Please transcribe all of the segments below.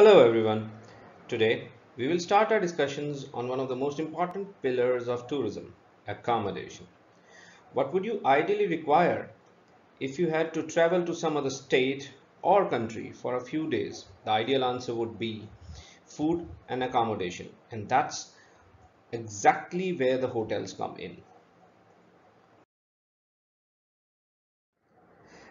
Hello everyone. Today we will start our discussions on one of the most important pillars of tourism, accommodation. What would you ideally require if you had to travel to some other state or country for a few days? The ideal answer would be food and accommodation and that's exactly where the hotels come in.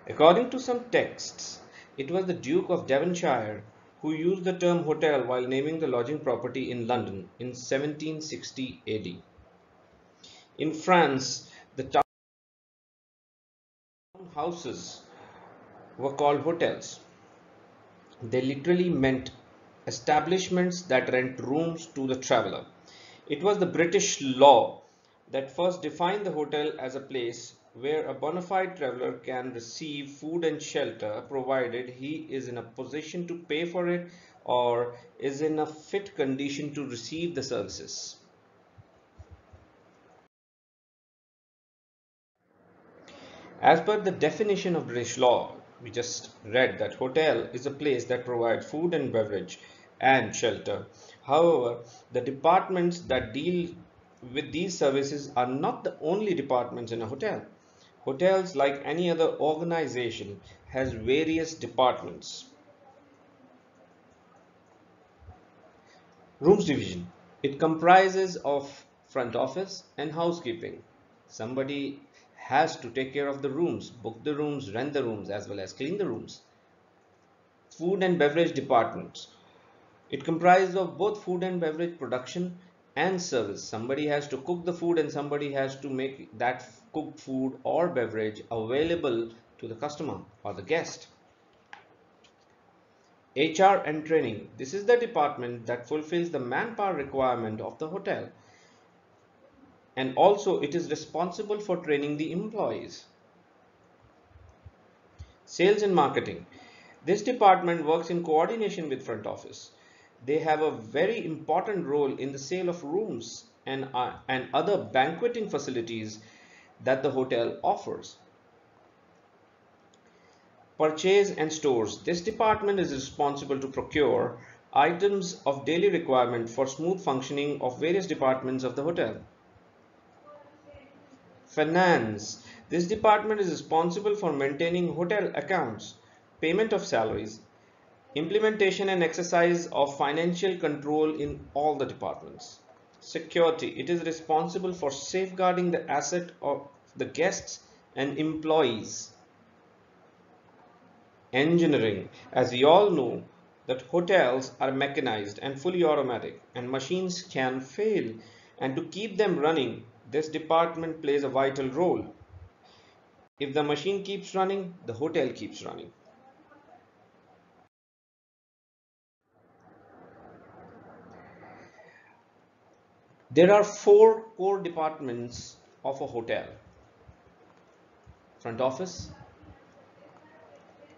According to some texts, it was the Duke of Devonshire who used the term hotel while naming the lodging property in London in 1760 AD. In France, the town houses were called hotels. They literally meant establishments that rent rooms to the traveler. It was the British law that first defined the hotel as a place where a bona fide traveler can receive food and shelter provided he is in a position to pay for it or is in a fit condition to receive the services. As per the definition of British law, we just read that hotel is a place that provides food and beverage and shelter. However, the departments that deal with these services are not the only departments in a hotel. Hotels, like any other organization, has various departments. Rooms division. It comprises of front office and housekeeping. Somebody has to take care of the rooms, book the rooms, rent the rooms as well as clean the rooms. Food and beverage departments. It comprises of both food and beverage production and service. Somebody has to cook the food and somebody has to make that cooked food or beverage available to the customer or the guest. HR and training. This is the department that fulfills the manpower requirement of the hotel. And also it is responsible for training the employees. Sales and marketing. This department works in coordination with front office. They have a very important role in the sale of rooms and, uh, and other banqueting facilities that the hotel offers. Purchase and stores. This department is responsible to procure items of daily requirement for smooth functioning of various departments of the hotel. Finance. This department is responsible for maintaining hotel accounts, payment of salaries, implementation and exercise of financial control in all the departments. Security. It is responsible for safeguarding the asset of the guests and employees. Engineering. As we all know that hotels are mechanized and fully automatic and machines can fail and to keep them running this department plays a vital role. If the machine keeps running, the hotel keeps running. There are four core departments of a hotel. Front office,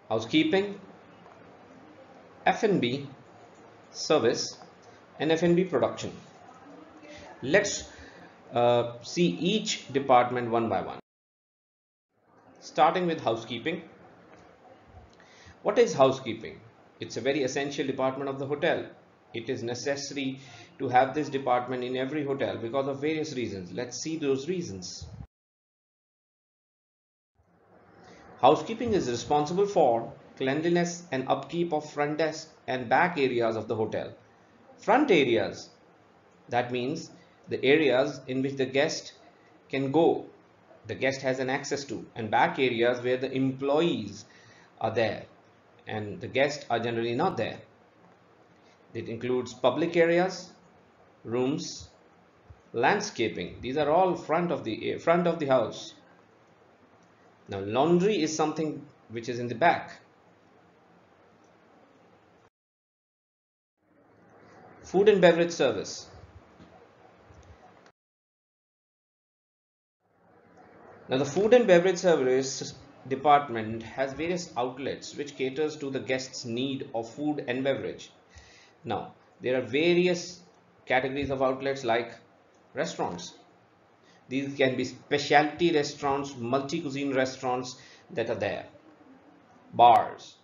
housekeeping, F&B, service and F&B production. Let's uh, see each department one by one. Starting with housekeeping. What is housekeeping? It's a very essential department of the hotel. It is necessary to have this department in every hotel because of various reasons. Let's see those reasons. Housekeeping is responsible for cleanliness and upkeep of front desk and back areas of the hotel. Front areas, that means the areas in which the guest can go, the guest has an access to, and back areas where the employees are there and the guests are generally not there. It includes public areas, rooms, landscaping. These are all front of the eh, front of the house. Now laundry is something which is in the back. Food and beverage service. Now the food and beverage service department has various outlets which caters to the guests need of food and beverage. Now there are various categories of outlets like restaurants. These can be specialty restaurants, multi-cuisine restaurants that are there. Bars.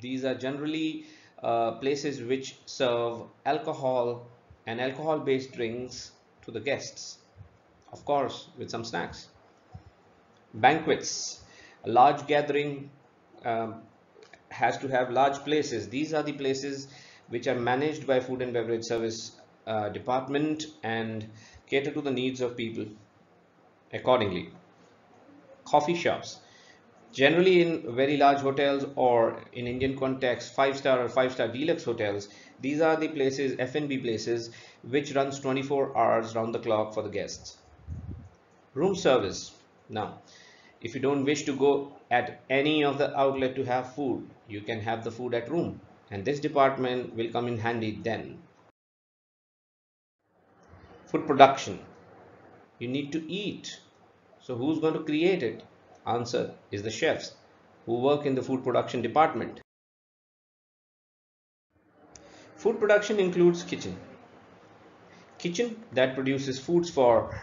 These are generally uh, places which serve alcohol and alcohol based drinks to the guests of course with some snacks banquets a large gathering um, has to have large places these are the places which are managed by food and beverage service uh, department and cater to the needs of people accordingly. Coffee shops. Generally in very large hotels or in Indian context five star or five star deluxe hotels these are the places F&B places which runs 24 hours round the clock for the guests. Room service. Now if you don't wish to go at any of the outlet to have food you can have the food at room and this department will come in handy then. Food production. You need to eat. So who's going to create it? Answer is the chefs who work in the food production department. Food production includes kitchen. Kitchen that produces foods for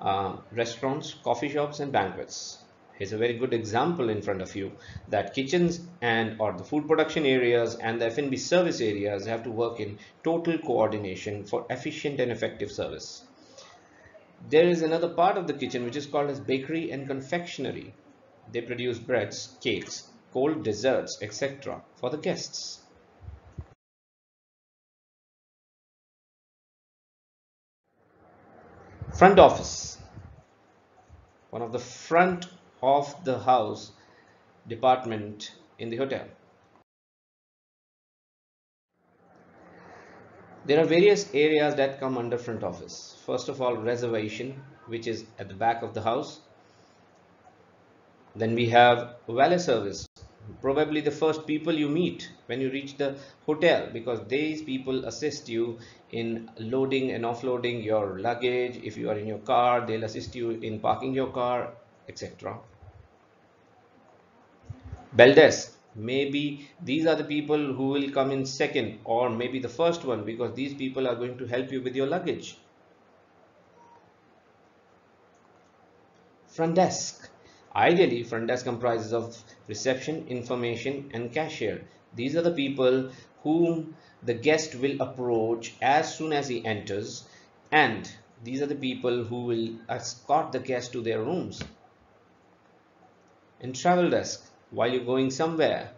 uh, restaurants coffee shops and banquets Here's a very good example in front of you that kitchens and or the food production areas and the F&B service areas have to work in total coordination for efficient and effective service. There is another part of the kitchen which is called as bakery and confectionery. They produce breads, cakes, cold desserts, etc. for the guests. Front office. One of the front of the house department in the hotel. There are various areas that come under front office. First of all, reservation, which is at the back of the house. Then we have valet service, probably the first people you meet when you reach the hotel because these people assist you in loading and offloading your luggage. If you are in your car, they'll assist you in parking your car, etc. Bell desk maybe these are the people who will come in second or maybe the first one because these people are going to help you with your luggage. Front desk ideally front desk comprises of reception information and cashier. These are the people whom the guest will approach as soon as he enters and these are the people who will escort the guest to their rooms. In travel desk while you're going somewhere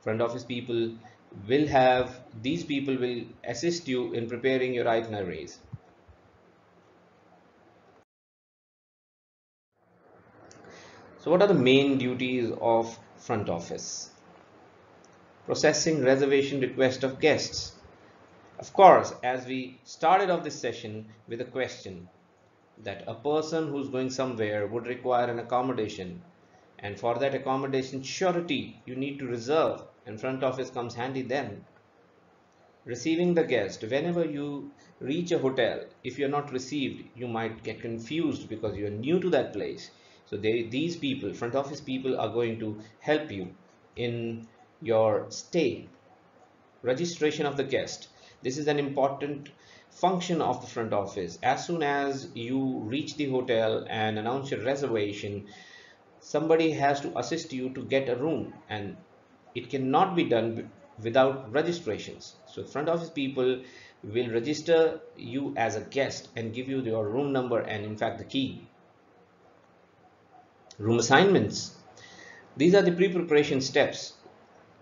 front office people will have these people will assist you in preparing your itineraries. So what are the main duties of front office? Processing reservation request of guests. Of course as we started off this session with a question that a person who's going somewhere would require an accommodation and for that accommodation surety you need to reserve and front office comes handy then. Receiving the guest whenever you reach a hotel if you're not received you might get confused because you're new to that place. So they, these people front office people are going to help you in your stay. Registration of the guest. This is an important function of the front office. As soon as you reach the hotel and announce your reservation somebody has to assist you to get a room and it cannot be done without registrations. So front office people will register you as a guest and give you your room number and in fact the key. Room assignments. These are the pre-preparation steps.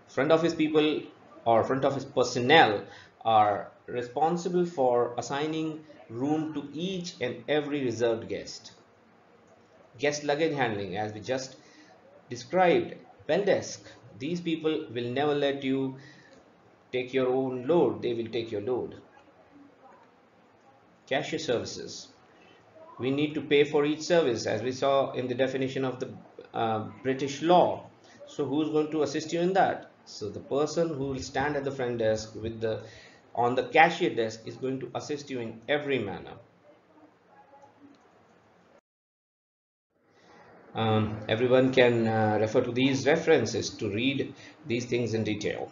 Front office people or front office personnel are responsible for assigning room to each and every reserved guest guest luggage handling as we just described. Bell desk. These people will never let you take your own load. They will take your load. Cashier services. We need to pay for each service as we saw in the definition of the uh, British law. So who's going to assist you in that? So the person who will stand at the front desk with the on the cashier desk is going to assist you in every manner um, everyone can uh, refer to these references to read these things in detail.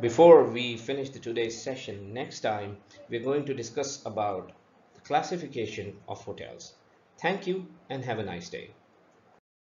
Before we finish the today's session, next time we're going to discuss about the classification of hotels. Thank you and have a nice day.